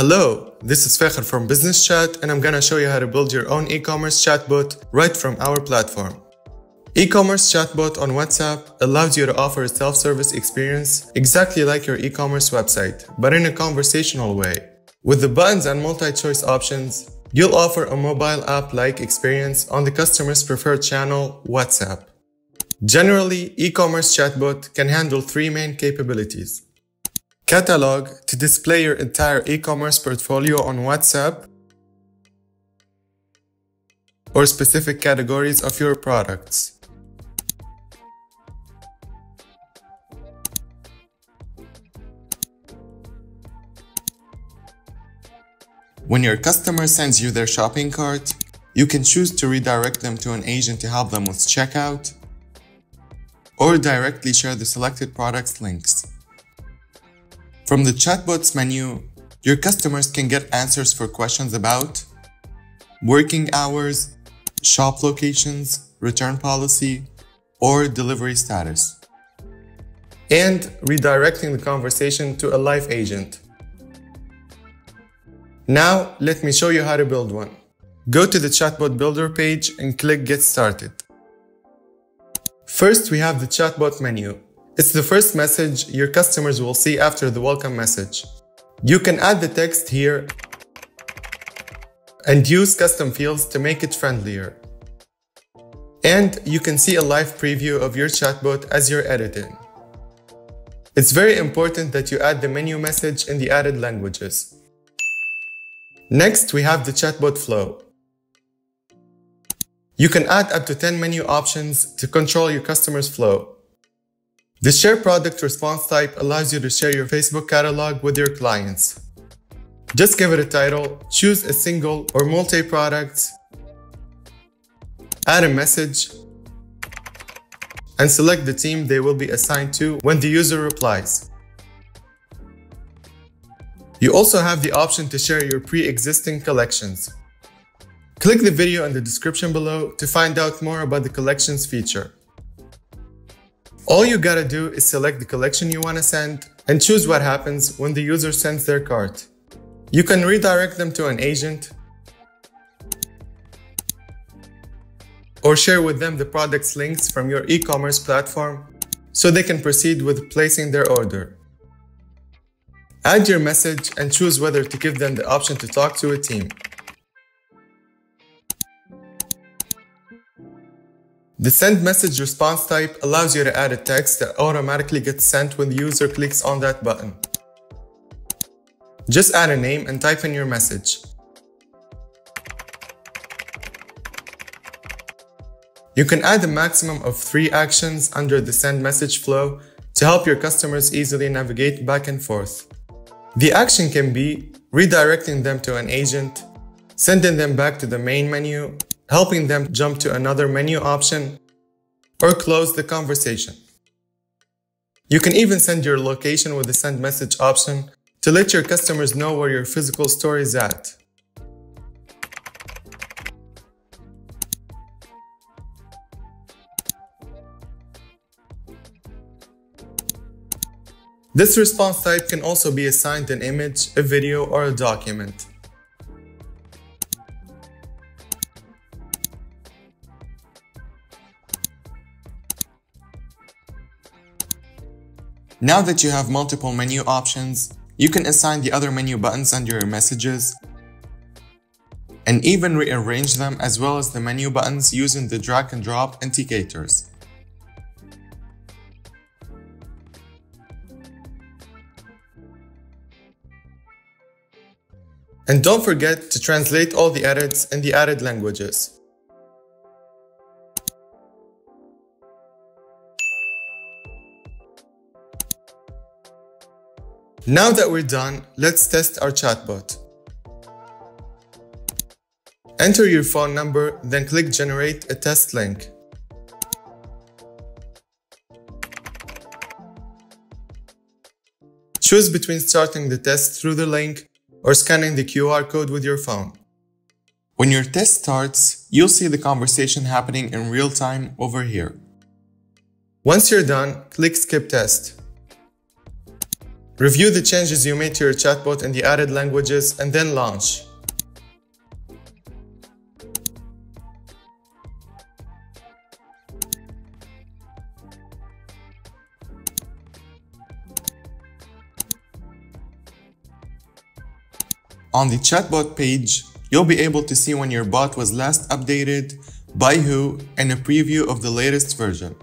Hello, this is Fekhr from Business Chat and I'm gonna show you how to build your own e-commerce chatbot right from our platform. E-commerce chatbot on WhatsApp allows you to offer a self-service experience exactly like your e-commerce website, but in a conversational way. With the buttons and multi-choice options, you'll offer a mobile app-like experience on the customer's preferred channel, WhatsApp. Generally, e-commerce chatbot can handle three main capabilities. Catalog to display your entire e-commerce portfolio on WhatsApp or specific categories of your products. When your customer sends you their shopping cart, you can choose to redirect them to an agent to help them with checkout or directly share the selected products links. From the chatbots menu, your customers can get answers for questions about working hours, shop locations, return policy, or delivery status. And redirecting the conversation to a live agent. Now, let me show you how to build one. Go to the chatbot builder page and click get started. First, we have the chatbot menu. It's the first message your customers will see after the welcome message. You can add the text here and use custom fields to make it friendlier. And you can see a live preview of your chatbot as you're editing. It's very important that you add the menu message in the added languages. Next, we have the chatbot flow. You can add up to 10 menu options to control your customer's flow. The Share Product response type allows you to share your Facebook catalog with your clients. Just give it a title, choose a single or multi-products, add a message, and select the team they will be assigned to when the user replies. You also have the option to share your pre-existing collections. Click the video in the description below to find out more about the collections feature. All you gotta do is select the collection you wanna send and choose what happens when the user sends their cart. You can redirect them to an agent or share with them the product's links from your e-commerce platform so they can proceed with placing their order. Add your message and choose whether to give them the option to talk to a team. The send message response type allows you to add a text that automatically gets sent when the user clicks on that button. Just add a name and type in your message. You can add a maximum of three actions under the send message flow to help your customers easily navigate back and forth. The action can be redirecting them to an agent, sending them back to the main menu, helping them jump to another menu option, or close the conversation. You can even send your location with the send message option to let your customers know where your physical store is at. This response type can also be assigned an image, a video, or a document. Now that you have multiple menu options, you can assign the other menu buttons under your messages and even rearrange them as well as the menu buttons using the drag and drop indicators. And don't forget to translate all the edits in the added languages. Now that we're done, let's test our chatbot. Enter your phone number, then click Generate a test link. Choose between starting the test through the link or scanning the QR code with your phone. When your test starts, you'll see the conversation happening in real time over here. Once you're done, click Skip Test. Review the changes you made to your chatbot and the added languages and then launch. On the chatbot page, you'll be able to see when your bot was last updated, by who, and a preview of the latest version.